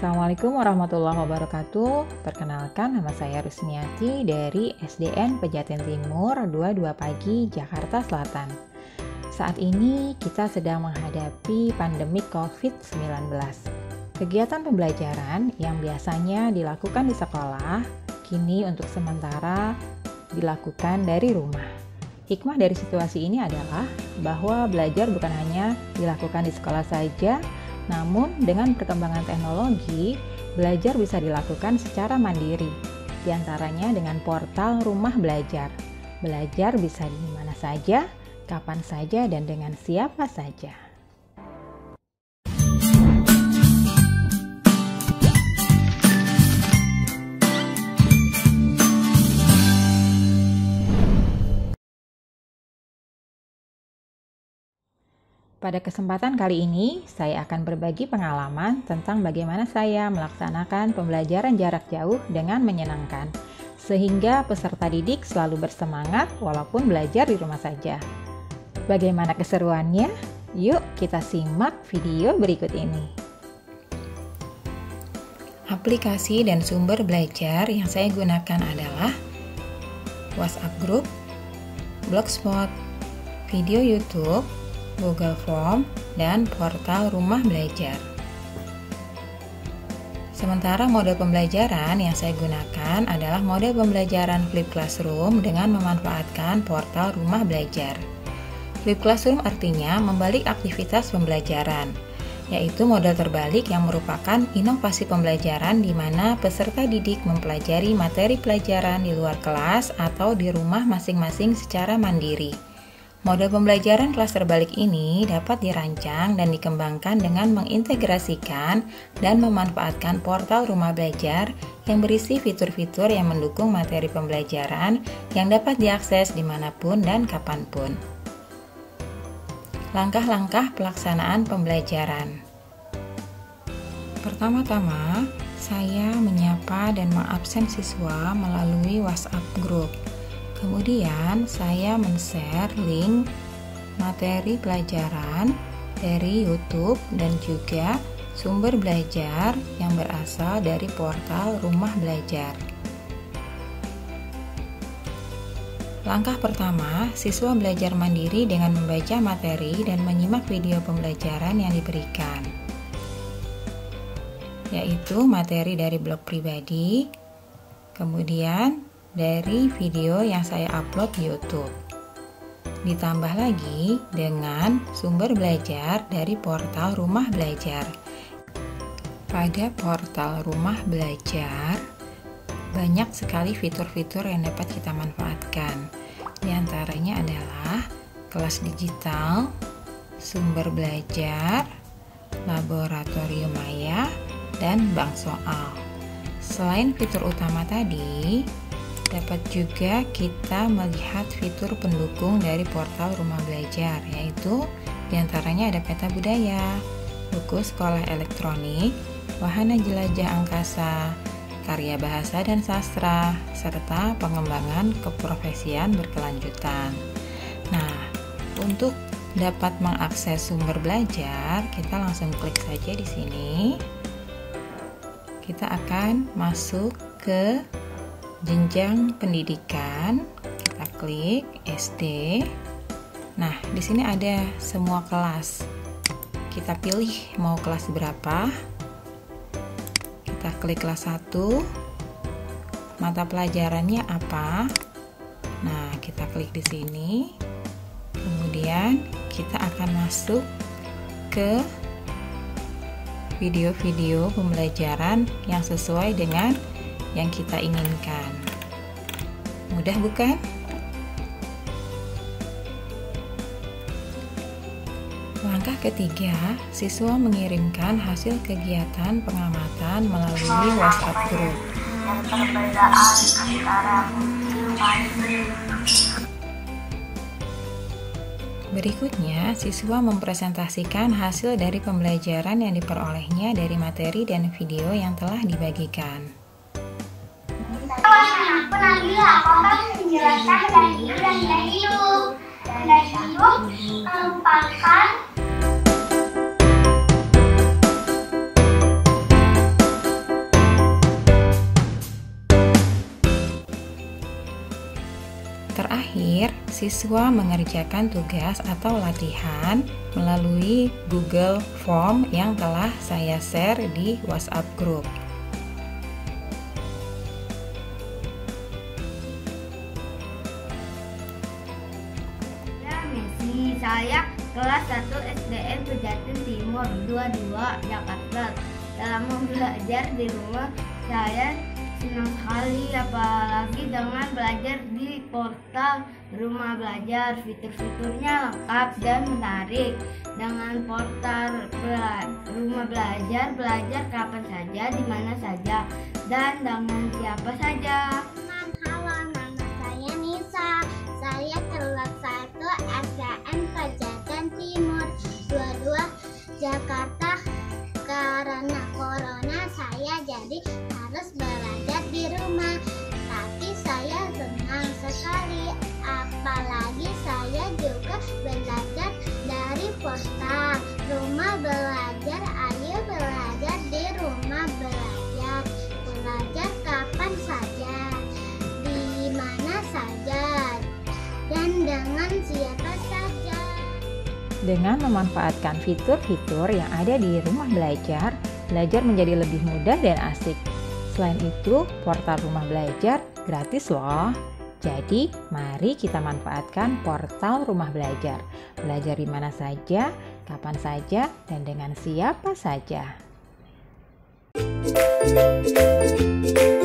Assalamualaikum warahmatullahi wabarakatuh. Perkenalkan nama saya Rusmiati dari SDN Pejaten Timur 22 Pagi, Jakarta Selatan. Saat ini kita sedang menghadapi pandemi COVID-19. Kegiatan pembelajaran yang biasanya dilakukan di sekolah kini untuk sementara dilakukan dari rumah. Hikmah dari situasi ini adalah bahwa belajar bukan hanya dilakukan di sekolah saja, namun, dengan perkembangan teknologi, belajar bisa dilakukan secara mandiri, di antaranya dengan portal Rumah Belajar. Belajar bisa di mana saja, kapan saja, dan dengan siapa saja. Pada kesempatan kali ini, saya akan berbagi pengalaman tentang bagaimana saya melaksanakan pembelajaran jarak jauh dengan menyenangkan, sehingga peserta didik selalu bersemangat walaupun belajar di rumah saja. Bagaimana keseruannya? Yuk, kita simak video berikut ini. Aplikasi dan sumber belajar yang saya gunakan adalah WhatsApp Group, Blogspot, video YouTube, Google Form, dan portal Rumah Belajar. Sementara model pembelajaran yang saya gunakan adalah model pembelajaran Flip Classroom dengan memanfaatkan portal Rumah Belajar. Flip Classroom artinya membalik aktivitas pembelajaran, yaitu model terbalik yang merupakan inovasi pembelajaran di mana peserta didik mempelajari materi pelajaran di luar kelas atau di rumah masing-masing secara mandiri. Model pembelajaran kelas terbalik ini dapat dirancang dan dikembangkan dengan mengintegrasikan dan memanfaatkan portal rumah belajar yang berisi fitur-fitur yang mendukung materi pembelajaran yang dapat diakses di mana pun dan kapan pun. Langkah-langkah pelaksanaan pembelajaran Pertama-tama, saya menyapa dan mengabsen siswa melalui WhatsApp Group – Kemudian saya men-share link materi pelajaran dari YouTube dan juga sumber belajar yang berasal dari portal Rumah Belajar. Langkah pertama, siswa belajar mandiri dengan membaca materi dan menyimak video pembelajaran yang diberikan, yaitu materi dari blog pribadi, kemudian dari video yang saya upload di YouTube. Ditambah lagi dengan sumber belajar dari portal Rumah Belajar. Pada portal Rumah Belajar, banyak sekali fitur-fitur yang dapat kita manfaatkan. Di antaranya adalah kelas digital, sumber belajar, laboratorium maya, dan bank soal. Selain fitur utama tadi, Dapat juga kita melihat fitur pendukung dari portal Rumah Belajar, yaitu di antaranya ada peta budaya, buku sekolah elektronik, wahana jelajah angkasa, karya bahasa dan sastra, serta pengembangan keprofesian berkelanjutan. Nah, untuk dapat mengakses sumber belajar, kita langsung klik saja di sini. Kita akan masuk ke jenjang pendidikan kita klik SD nah di sini ada semua kelas. Kita pilih mau kelas berapa. Kita klik kelas 1 mata pelajarannya apa? Nah kita klik di sini. Kemudian kita akan masuk ke video-video pembelajaran yang sesuai dengan yang kita inginkan. Mudah bukan? Langkah ketiga, siswa mengirimkan hasil kegiatan pengamatan melalui WhatsApp group. Berikutnya, siswa mempresentasikan hasil dari pembelajaran yang diperolehnya dari materi dan video yang telah dibagikan. Terakhir, siswa mengerjakan tugas atau latihan melalui Google Form yang telah saya share di WhatsApp group. Saya kelas 1 SDN Pejaten Timur 22 Jakarta. Dalam belajar di rumah saya senang sekali apalagi dengan belajar di portal rumah belajar. Fitur-fiturnya lengkap dan menarik. Dengan portal rumah belajar belajar kapan saja di mana saja dan dengan siapa saja Jakarta. Karena corona saya jadi harus belajar di rumah. Tapi saya senang sekali. Apalagi saya juga belajar dari portal rumah belajar dengan memanfaatkan fitur-fitur yang ada di rumah belajar, belajar menjadi lebih mudah dan asik. Selain itu, portal rumah belajar gratis loh. Jadi, mari kita manfaatkan portal rumah belajar. Belajar di mana saja, kapan saja, dan dengan siapa saja. Thank you